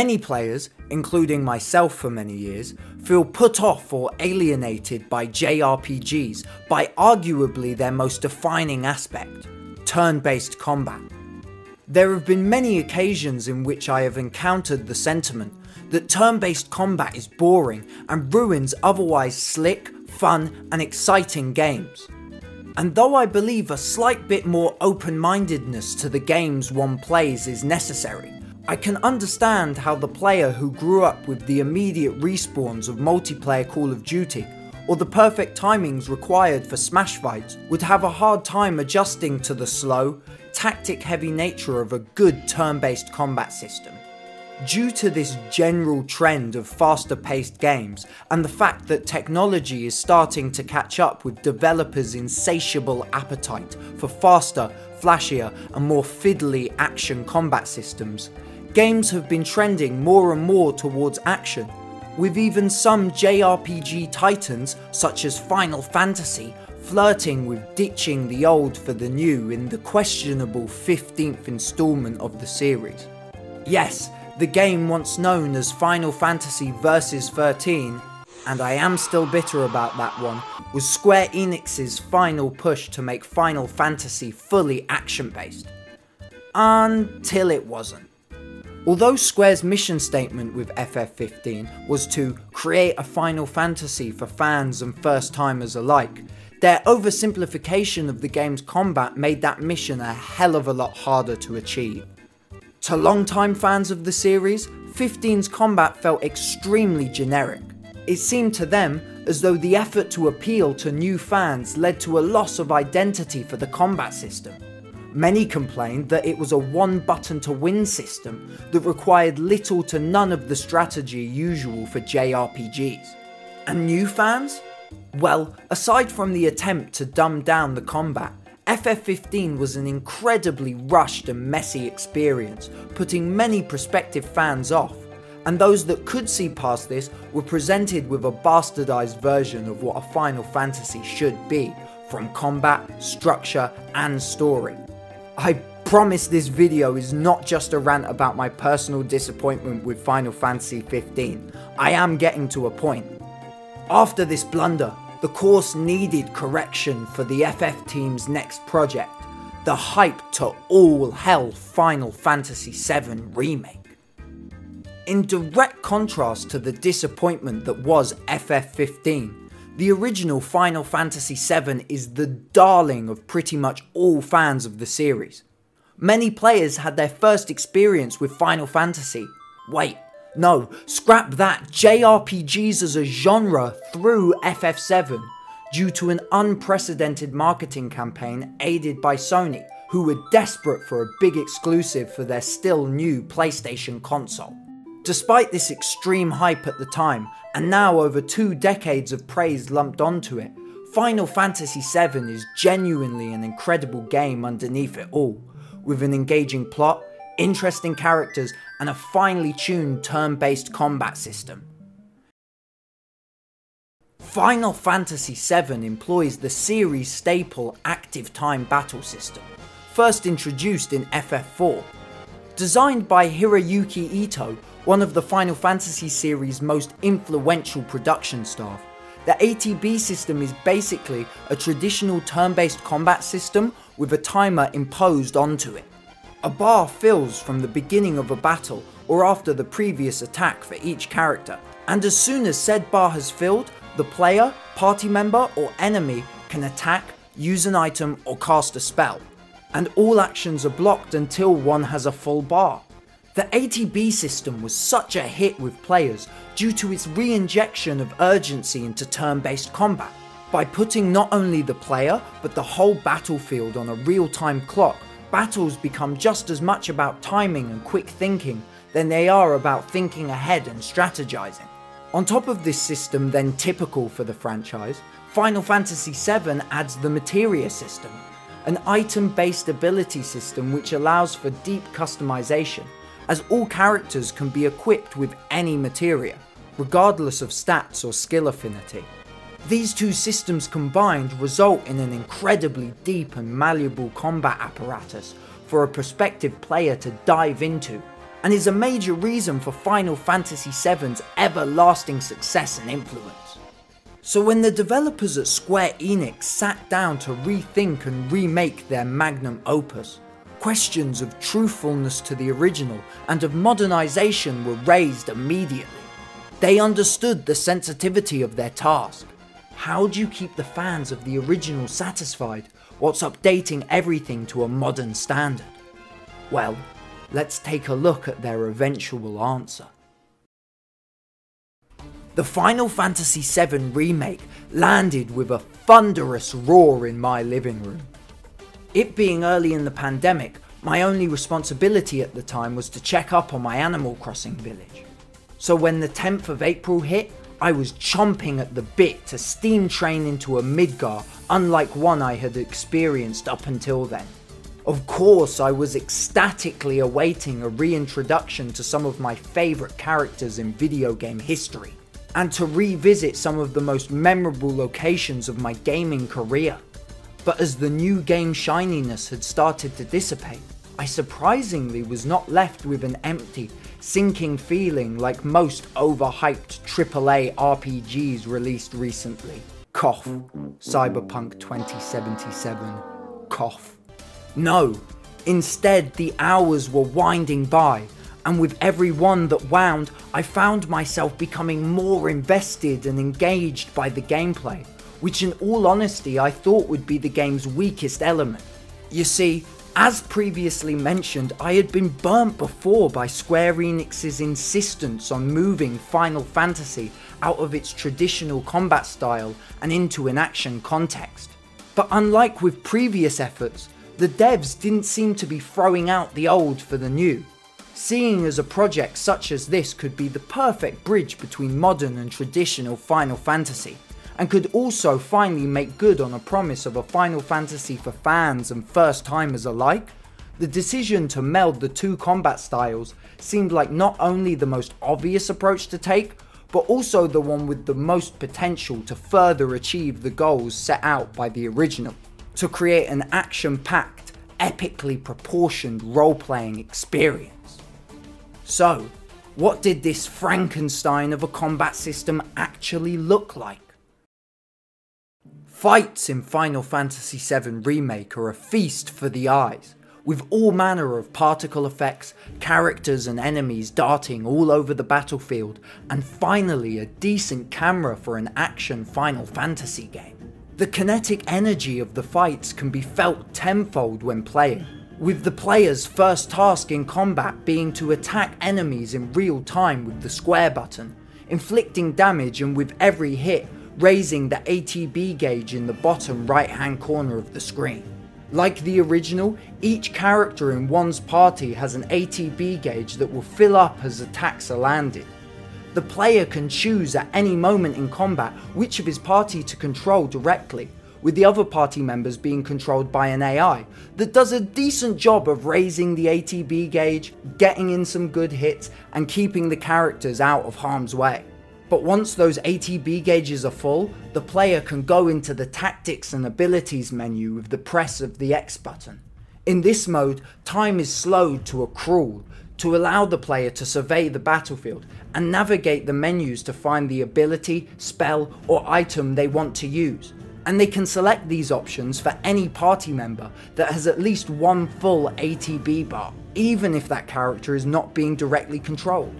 Many players, including myself for many years, feel put off or alienated by JRPGs by arguably their most defining aspect turn based combat. There have been many occasions in which I have encountered the sentiment that turn based combat is boring and ruins otherwise slick, fun, and exciting games. And though I believe a slight bit more open mindedness to the games one plays is necessary, I can understand how the player who grew up with the immediate respawns of multiplayer Call of Duty or the perfect timings required for smash fights would have a hard time adjusting to the slow, tactic heavy nature of a good turn based combat system. Due to this general trend of faster paced games and the fact that technology is starting to catch up with developers' insatiable appetite for faster, flashier, and more fiddly action combat systems, games have been trending more and more towards action, with even some JRPG titans such as Final Fantasy flirting with ditching the old for the new in the questionable 15th installment of the series. Yes, the game once known as Final Fantasy Versus 13, and I am still bitter about that one, was Square Enix's final push to make Final Fantasy fully action based. Until it wasn't. Although Square's mission statement with FF15 was to create a Final Fantasy for fans and first timers alike, their oversimplification of the game's combat made that mission a hell of a lot harder to achieve. To long-time fans of the series, 15's combat felt extremely generic. It seemed to them as though the effort to appeal to new fans led to a loss of identity for the combat system. Many complained that it was a one button to win system that required little to none of the strategy usual for JRPGs. And new fans? Well, aside from the attempt to dumb down the combat, FF15 was an incredibly rushed and messy experience, putting many prospective fans off, and those that could see past this were presented with a bastardized version of what a Final Fantasy should be, from combat, structure, and story. I promise this video is not just a rant about my personal disappointment with Final Fantasy 15. I am getting to a point. After this blunder, the course needed correction for the FF team's next project, the hype to all hell Final Fantasy VII Remake. In direct contrast to the disappointment that was FF15, the original Final Fantasy VII is the darling of pretty much all fans of the series. Many players had their first experience with Final Fantasy. Wait, no, scrap that. JRPGs as a genre through FF7 due to an unprecedented marketing campaign aided by Sony, who were desperate for a big exclusive for their still new PlayStation console. Despite this extreme hype at the time, and now over two decades of praise lumped onto it, Final Fantasy VII is genuinely an incredible game underneath it all, with an engaging plot, interesting characters, and a finely tuned turn based combat system. Final Fantasy VII employs the series staple active time battle system, first introduced in FF4. Designed by Hiroyuki Ito, one of the Final Fantasy series' most influential production staff, the ATB system is basically a traditional turn based combat system with a timer imposed onto it. A bar fills from the beginning of a battle or after the previous attack for each character, and as soon as said bar has filled, the player, party member, or enemy can attack, use an item, or cast a spell. And all actions are blocked until one has a full bar. The ATB system was such a hit with players due to its re injection of urgency into turn based combat. By putting not only the player, but the whole battlefield on a real time clock, battles become just as much about timing and quick thinking than they are about thinking ahead and strategizing. On top of this system, then typical for the franchise, Final Fantasy VII adds the Materia system, an item based ability system which allows for deep customization, as all characters can be equipped with any materia, regardless of stats or skill affinity. These two systems combined result in an incredibly deep and malleable combat apparatus for a prospective player to dive into, and is a major reason for Final Fantasy VII's everlasting success and influence. So when the developers at Square Enix sat down to rethink and remake their magnum opus, questions of truthfulness to the original and of modernization were raised immediately. They understood the sensitivity of their task. How do you keep the fans of the original satisfied whilst updating everything to a modern standard? Well, let's take a look at their eventual answer. The Final Fantasy VII Remake landed with a thunderous roar in my living room. It being early in the pandemic, my only responsibility at the time was to check up on my Animal Crossing village. So when the 10th of April hit, I was chomping at the bit to steam train into a Midgar unlike one I had experienced up until then. Of course, I was ecstatically awaiting a reintroduction to some of my favourite characters in video game history, and to revisit some of the most memorable locations of my gaming career. But as the new game shininess had started to dissipate, I surprisingly was not left with an empty, sinking feeling like most overhyped AAA RPGs released recently. Cough. Cyberpunk 2077. Cough. No, instead the hours were winding by, and with every one that wound, I found myself becoming more invested and engaged by the gameplay, which in all honesty I thought would be the game's weakest element. You see, as previously mentioned, I had been burnt before by Square Enix's insistence on moving Final Fantasy out of its traditional combat style and into an action context. But unlike with previous efforts, the devs didn't seem to be throwing out the old for the new. Seeing as a project such as this could be the perfect bridge between modern and traditional Final Fantasy, and could also finally make good on a promise of a Final Fantasy for fans and first timers alike, the decision to meld the two combat styles seemed like not only the most obvious approach to take, but also the one with the most potential to further achieve the goals set out by the original, to create an action packed, epically proportioned role playing experience. So, what did this Frankenstein of a combat system actually look like? Fights in Final Fantasy VII Remake are a feast for the eyes, with all manner of particle effects, characters and enemies darting all over the battlefield, and finally a decent camera for an action Final Fantasy game. The kinetic energy of the fights can be felt tenfold when playing, with the player's first task in combat being to attack enemies in real time with the square button, inflicting damage and with every hit raising the ATB gauge in the bottom right hand corner of the screen. Like the original, each character in one's party has an ATB gauge that will fill up as attacks are landed. The player can choose at any moment in combat which of his party to control directly, with the other party members being controlled by an AI that does a decent job of raising the ATB gauge, getting in some good hits, and keeping the characters out of harm's way. But once those ATB gauges are full, the player can go into the tactics and abilities menu with the press of the X button. In this mode, time is slowed to a crawl to allow the player to survey the battlefield and navigate the menus to find the ability, spell, or item they want to use. And they can select these options for any party member that has at least one full ATB bar, even if that character is not being directly controlled.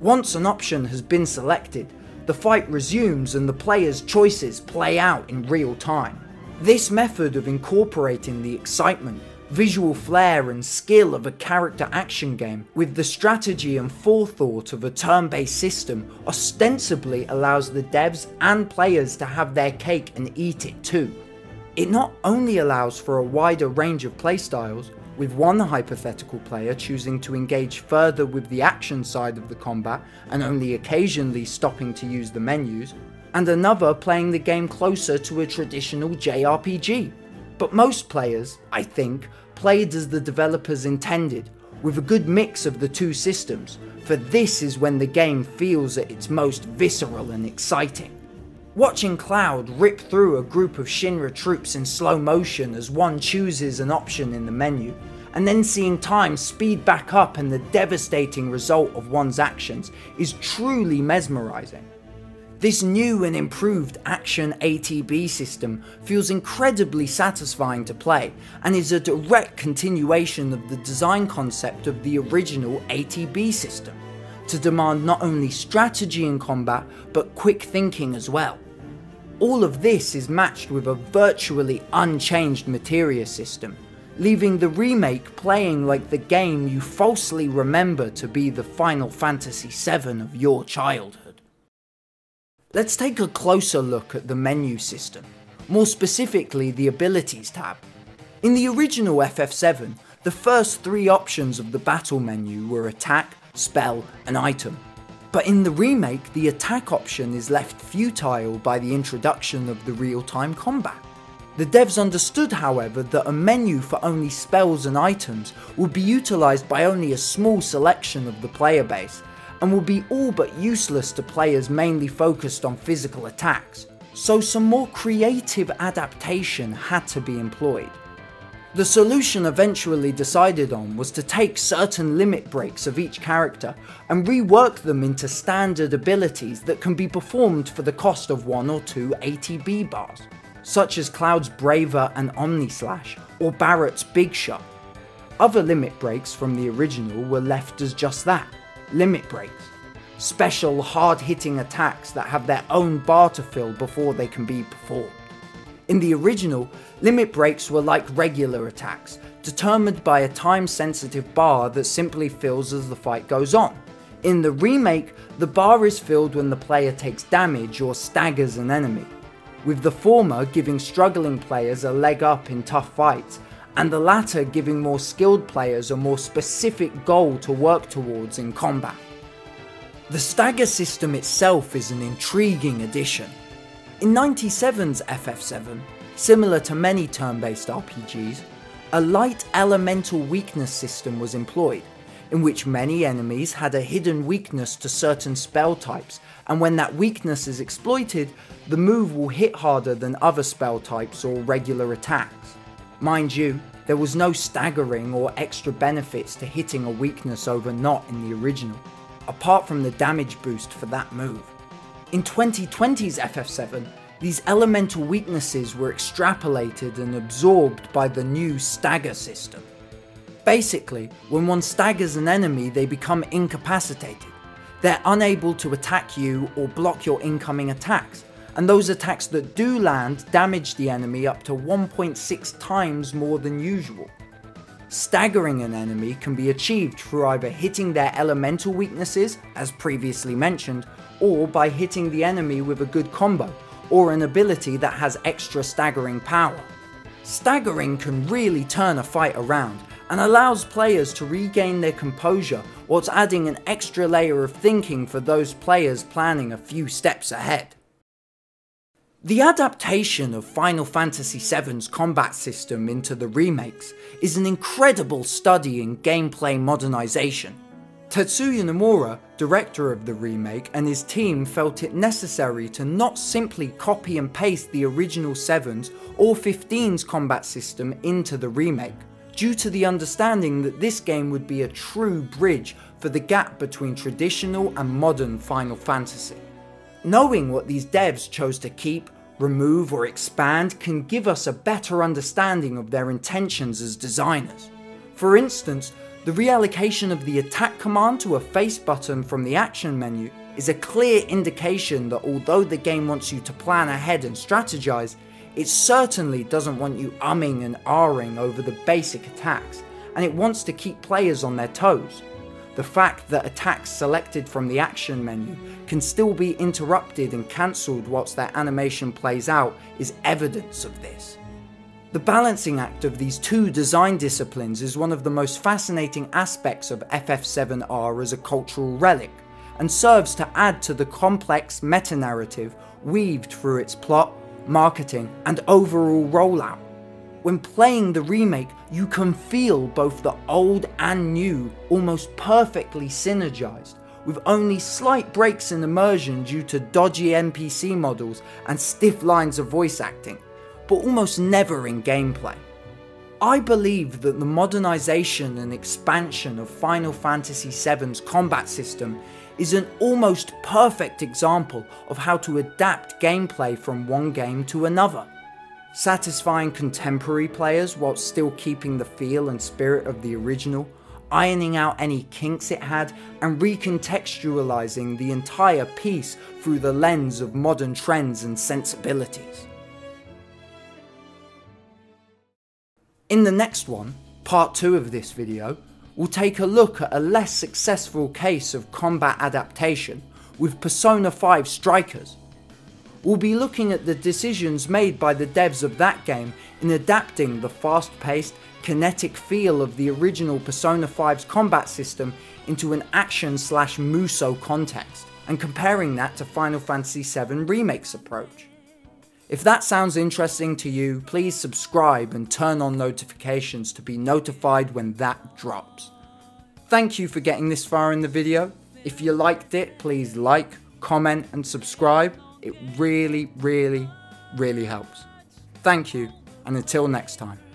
Once an option has been selected, the fight resumes and the player's choices play out in real time. This method of incorporating the excitement, visual flair and skill of a character action game with the strategy and forethought of a turn-based system ostensibly allows the devs and players to have their cake and eat it too. It not only allows for a wider range of playstyles, with one hypothetical player choosing to engage further with the action side of the combat and only occasionally stopping to use the menus, and another playing the game closer to a traditional JRPG. But most players, I think, played as the developers intended, with a good mix of the two systems, for this is when the game feels at its most visceral and exciting. Watching Cloud rip through a group of Shinra troops in slow motion as one chooses an option in the menu, and then seeing time speed back up and the devastating result of one's actions is truly mesmerizing. This new and improved Action ATB system feels incredibly satisfying to play and is a direct continuation of the design concept of the original ATB system, to demand not only strategy in combat but quick thinking as well. All of this is matched with a virtually unchanged materia system, leaving the remake playing like the game you falsely remember to be the Final Fantasy VII of your childhood. Let's take a closer look at the menu system, more specifically the Abilities tab. In the original FF7, the first three options of the battle menu were Attack, Spell, and Item. But in the remake, the attack option is left futile by the introduction of the real-time combat. The devs understood, however, that a menu for only spells and items would be utilised by only a small selection of the player base, and would be all but useless to players mainly focused on physical attacks, so some more creative adaptation had to be employed. The solution eventually decided on was to take certain limit breaks of each character and rework them into standard abilities that can be performed for the cost of one or two ATB bars such as Cloud's Braver and Omni Slash, or Barrett's Big Shot. Other limit breaks from the original were left as just that, limit breaks. Special hard hitting attacks that have their own bar to fill before they can be performed. In the original, limit breaks were like regular attacks, determined by a time sensitive bar that simply fills as the fight goes on. In the remake, the bar is filled when the player takes damage or staggers an enemy with the former giving struggling players a leg up in tough fights, and the latter giving more skilled players a more specific goal to work towards in combat. The stagger system itself is an intriguing addition. In 97's FF7, similar to many turn-based RPGs, a light elemental weakness system was employed, in which many enemies had a hidden weakness to certain spell types and when that weakness is exploited, the move will hit harder than other spell types or regular attacks. Mind you, there was no staggering or extra benefits to hitting a weakness over not in the original, apart from the damage boost for that move. In 2020's FF7, these elemental weaknesses were extrapolated and absorbed by the new stagger system. Basically, when one staggers an enemy, they become incapacitated, they're unable to attack you or block your incoming attacks, and those attacks that do land damage the enemy up to 1.6 times more than usual. Staggering an enemy can be achieved through either hitting their elemental weaknesses, as previously mentioned, or by hitting the enemy with a good combo, or an ability that has extra staggering power. Staggering can really turn a fight around, and allows players to regain their composure whilst adding an extra layer of thinking for those players planning a few steps ahead. The adaptation of Final Fantasy VII's combat system into the remakes is an incredible study in gameplay modernisation. Tetsuya Nomura, director of the remake, and his team felt it necessary to not simply copy and paste the original 7's or 15's combat system into the remake, due to the understanding that this game would be a true bridge for the gap between traditional and modern Final Fantasy. Knowing what these devs chose to keep, remove or expand can give us a better understanding of their intentions as designers. For instance, the reallocation of the attack command to a face button from the action menu is a clear indication that although the game wants you to plan ahead and strategize, it certainly doesn't want you umming and ahhing over the basic attacks, and it wants to keep players on their toes. The fact that attacks selected from the action menu can still be interrupted and cancelled whilst their animation plays out is evidence of this. The balancing act of these two design disciplines is one of the most fascinating aspects of FF7R as a cultural relic, and serves to add to the complex meta-narrative weaved through its plot, marketing, and overall rollout. When playing the remake, you can feel both the old and new almost perfectly synergized, with only slight breaks in immersion due to dodgy NPC models and stiff lines of voice acting, but almost never in gameplay. I believe that the modernization and expansion of Final Fantasy VII's combat system is an almost perfect example of how to adapt gameplay from one game to another, satisfying contemporary players while still keeping the feel and spirit of the original, ironing out any kinks it had, and recontextualizing the entire piece through the lens of modern trends and sensibilities. In the next one, part 2 of this video, we'll take a look at a less successful case of combat adaptation with Persona 5 Strikers. We'll be looking at the decisions made by the devs of that game in adapting the fast-paced, kinetic feel of the original Persona 5's combat system into an action slash Musou context, and comparing that to Final Fantasy VII Remake's approach. If that sounds interesting to you, please subscribe and turn on notifications to be notified when that drops. Thank you for getting this far in the video. If you liked it, please like, comment and subscribe. It really, really, really helps. Thank you, and until next time.